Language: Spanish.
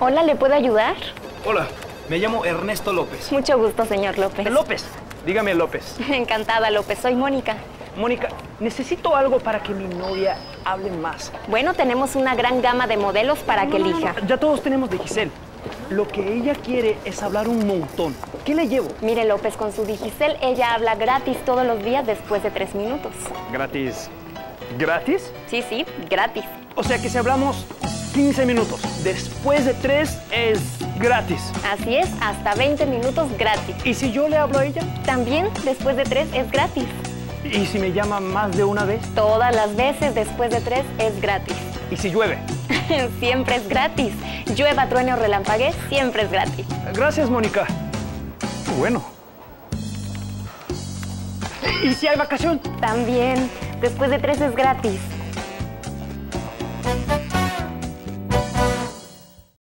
Hola, ¿le puedo ayudar? Hola, me llamo Ernesto López. Mucho gusto, señor López. López, dígame López. Encantada, López. Soy Mónica. Mónica, necesito algo para que mi novia hable más. Bueno, tenemos una gran gama de modelos para que no, elija. no, Ya todos tenemos de Giselle. Lo que ella quiere es hablar un montón. ¿Qué le llevo? Mire, López, con su Digicel, ella habla gratis todos los días después de tres minutos. Gratis. ¿Gratis? Sí, sí, gratis. O sea que si hablamos 15 minutos, después de 3 es gratis. Así es, hasta 20 minutos gratis. ¿Y si yo le hablo a ella? También, después de tres es gratis. ¿Y si me llama más de una vez? Todas las veces después de tres es gratis. ¿Y si llueve? siempre es gratis. Llueva, truene o relampague, siempre es gratis. Gracias, Mónica. Bueno. ¿Y si hay vacación? También, después de tres es gratis.